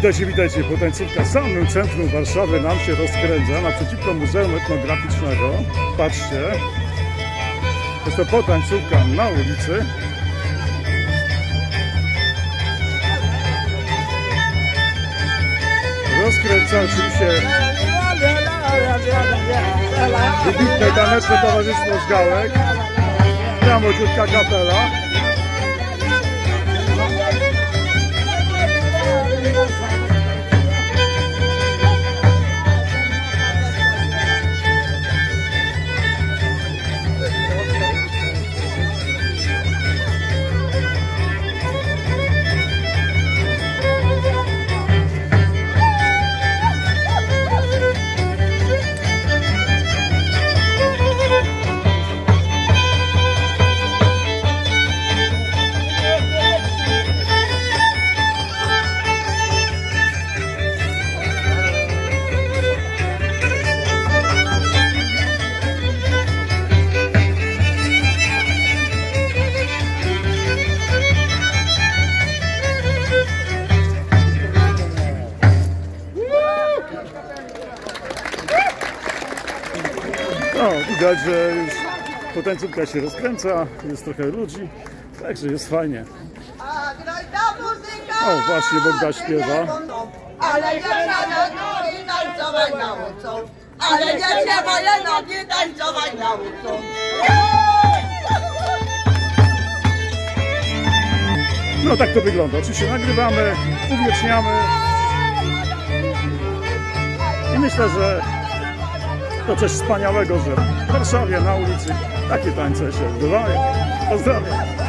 Witajcie, witajcie. Potańcówka w samym centrum Warszawy nam się rozkręca naprzeciwko Muzeum Etnograficznego. Patrzcie. Jest to potańcówka na ulicy. Rozkręca oczywiście wybitne taneczne towarzystwo z Gałek. Młodziutka kapela. No, widać, że już potańcówka się rozkręca, jest trochę ludzi, także jest fajnie. O, właśnie Bogda śpiewa. Ale trzeba nogi tańcować nauczą. Ale nie trzeba je nogi tańcować nauczą. No tak to wygląda. Oczywiście nagrywamy, uwieczniamy myślę, że to coś wspaniałego, że w Warszawie na ulicy takie tańce się odbywają. Pozdrawiam.